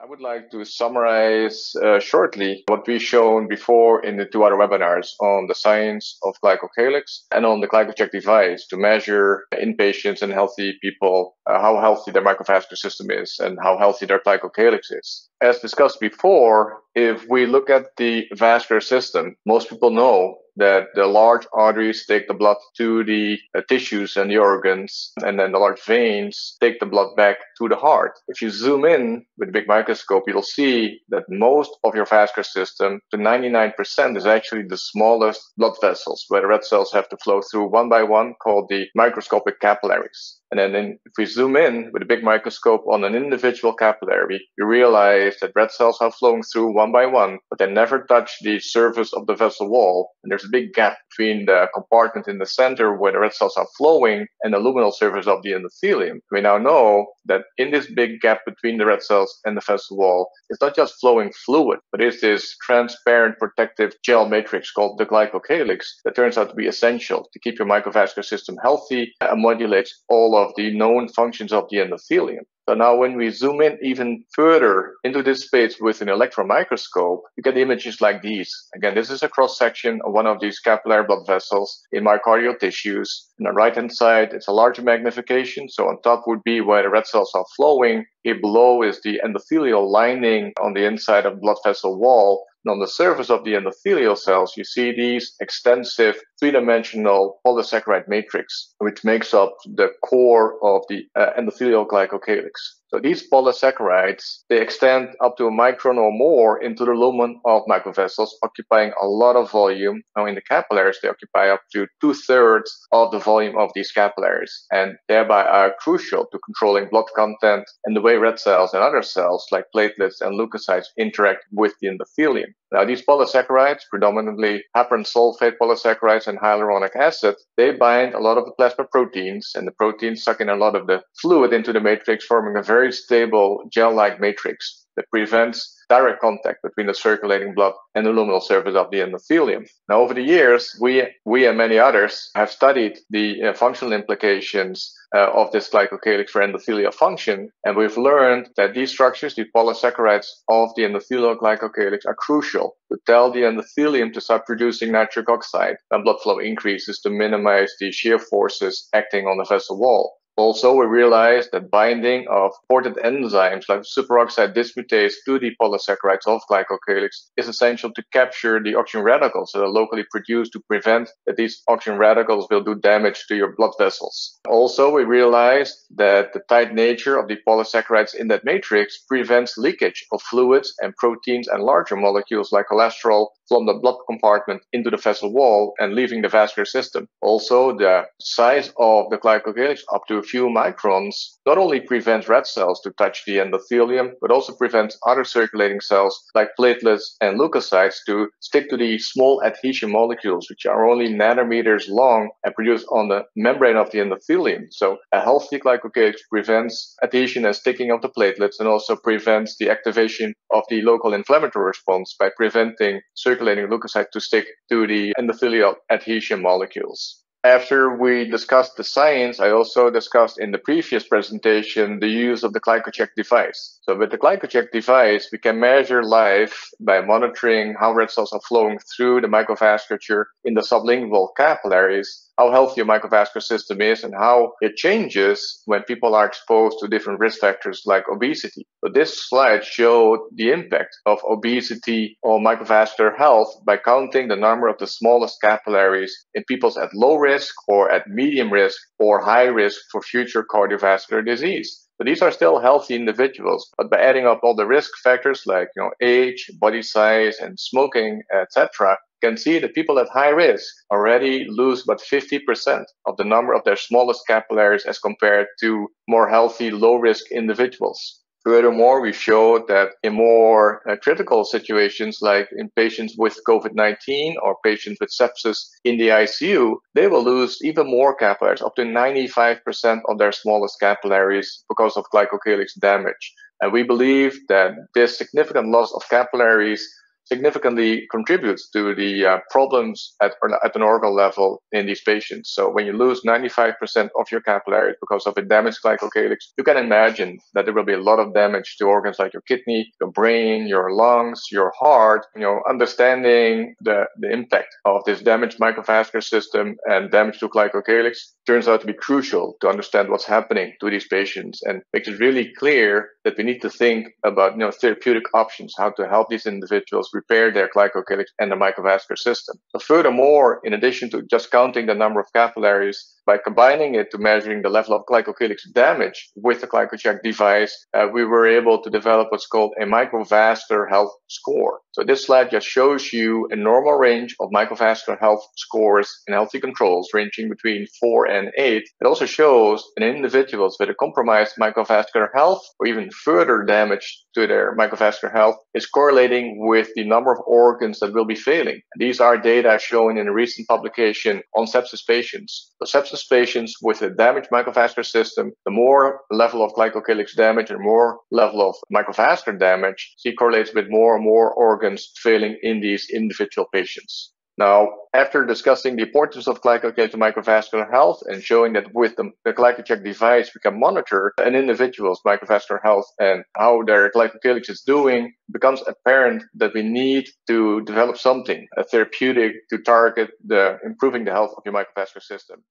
I would like to summarize uh, shortly what we've shown before in the two other webinars on the science of glycocalyx and on the glycocheck device to measure in patients and healthy people uh, how healthy their microvascular system is and how healthy their glycocalyx is. As discussed before, if we look at the vascular system, most people know that the large arteries take the blood to the uh, tissues and the organs, and then the large veins take the blood back to the heart. If you zoom in with a big microscope, you'll see that most of your vascular system, to 99%, is actually the smallest blood vessels where the red cells have to flow through one by one, called the microscopic capillaries. And then if we zoom in with a big microscope on an individual capillary, we realize that red cells are flowing through one by one, but they never touch the surface of the vessel wall. And there's a big gap between the compartment in the center where the red cells are flowing and the luminal surface of the endothelium. We now know that in this big gap between the red cells and the vessel wall, it's not just flowing fluid, but it's this transparent protective gel matrix called the glycocalyx that turns out to be essential to keep your microvascular system healthy and modulates all of the known functions of the endothelium. So now when we zoom in even further into this space with an electron microscope, you get images like these. Again, this is a cross section of one of these capillary blood vessels in myocardial tissues. On the right hand side, it's a larger magnification. So on top would be where the red cells are flowing. Here below is the endothelial lining on the inside of the blood vessel wall. And on the surface of the endothelial cells, you see these extensive three-dimensional polysaccharide matrix, which makes up the core of the uh, endothelial glycocalyx. So these polysaccharides, they extend up to a micron or more into the lumen of microvessels, occupying a lot of volume. Now in the capillaries, they occupy up to two thirds of the volume of these capillaries and thereby are crucial to controlling blood content and the way red cells and other cells like platelets and leukocytes interact with the endothelium. Now these polysaccharides, predominantly heparan sulfate polysaccharides and hyaluronic acid, they bind a lot of the plasma proteins and the proteins suck in a lot of the fluid into the matrix, forming a very stable gel-like matrix that prevents direct contact between the circulating blood and the luminal surface of the endothelium. Now, over the years, we, we and many others have studied the uh, functional implications uh, of this glycocalyx for endothelial function, and we've learned that these structures, the polysaccharides of the endothelial glycocalyx, are crucial to tell the endothelium to start producing nitric oxide when blood flow increases to minimize the shear forces acting on the vessel wall. Also, we realized that binding of important enzymes like superoxide dismutase to the polysaccharides of glycocalyx is essential to capture the oxygen radicals that are locally produced to prevent that these oxygen radicals will do damage to your blood vessels. Also, we realized that the tight nature of the polysaccharides in that matrix prevents leakage of fluids and proteins and larger molecules like cholesterol from the blood compartment into the vessel wall and leaving the vascular system. Also, the size of the glycocalyx up to few microns not only prevents red cells to touch the endothelium, but also prevents other circulating cells like platelets and leukocytes to stick to the small adhesion molecules, which are only nanometers long and produced on the membrane of the endothelium. So a healthy glycocalyx prevents adhesion and sticking of the platelets and also prevents the activation of the local inflammatory response by preventing circulating leukocyte to stick to the endothelial adhesion molecules. After we discussed the science, I also discussed in the previous presentation the use of the glycocheck device. So with the glycocheck device, we can measure life by monitoring how red cells are flowing through the microvasculature in the sublingual capillaries how healthy your microvascular system is and how it changes when people are exposed to different risk factors like obesity. So this slide showed the impact of obesity on microvascular health by counting the number of the smallest capillaries in people at low risk or at medium risk or high risk for future cardiovascular disease. So these are still healthy individuals, but by adding up all the risk factors like you know age, body size, and smoking, etc., can see that people at high risk already lose about 50% of the number of their smallest capillaries as compared to more healthy, low risk individuals. Furthermore, we showed that in more uh, critical situations, like in patients with COVID-19 or patients with sepsis in the ICU, they will lose even more capillaries, up to 95% of their smallest capillaries because of glycocalyx damage. And we believe that this significant loss of capillaries significantly contributes to the uh, problems at, at an organ level in these patients. So when you lose 95% of your capillaries because of a damaged glycocalyx, you can imagine that there will be a lot of damage to organs like your kidney, your brain, your lungs, your heart. You know, understanding the, the impact of this damaged microvascular system and damage to glycocalyx turns out to be crucial to understand what's happening to these patients and makes it really clear that we need to think about you know therapeutic options, how to help these individuals repair their glycocalyx and the microvascular system. So furthermore, in addition to just counting the number of capillaries, by combining it to measuring the level of glycocalyx damage with the GlycoCheck device, uh, we were able to develop what's called a microvascular health score. So this slide just shows you a normal range of microvascular health scores in healthy controls ranging between 4 and 8. It also shows in individuals with a compromised microvascular health or even further damage to their microvascular health is correlating with the number of organs that will be failing. These are data shown in a recent publication on sepsis patients. The sepsis patients with a damaged microvascular system, the more level of glycocalyx damage and more level of microvascular damage, see correlates with more and more organs failing in these individual patients. Now, after discussing the importance of glycocalyx microvascular health and showing that with the, the GlycoCheck device, we can monitor an individual's microvascular health and how their glycocalyx is doing, becomes apparent that we need to develop something, a therapeutic to target the improving the health of your microvascular system.